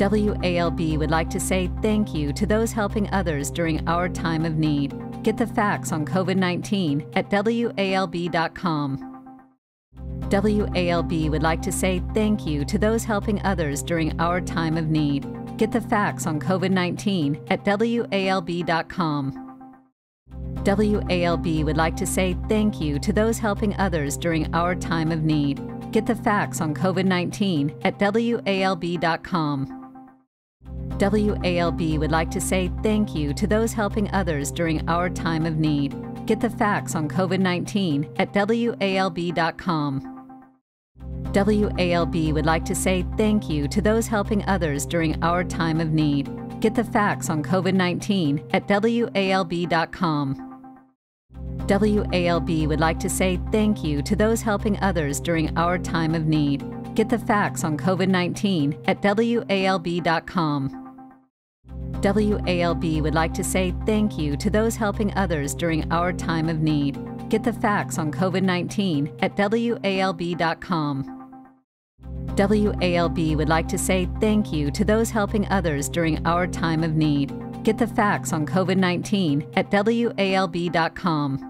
WALB would like to say thank you to those helping others during our time of need. Get the facts on COVID 19 at WALB.com. WALB would like to say thank you to those helping others during our time of need. Get the facts on COVID 19 at WALB.com. WALB would like to say thank you to those helping others during our time of need. Get the facts on COVID 19 at WALB.com. WALB would like to say thank you to those helping others during our time of need. Get the facts on COVID 19 at WALB.com. WALB would like to say thank you to those helping others during our time of need. Get the facts on COVID 19 at WALB.com. WALB would like to say thank you to those helping others during our time of need. Get the facts on COVID 19 at WALB.com. WALB would like to say thank you to those helping others during our time of need. Get the facts on COVID 19 at WALB.com. WALB would like to say thank you to those helping others during our time of need. Get the facts on COVID 19 at WALB.com.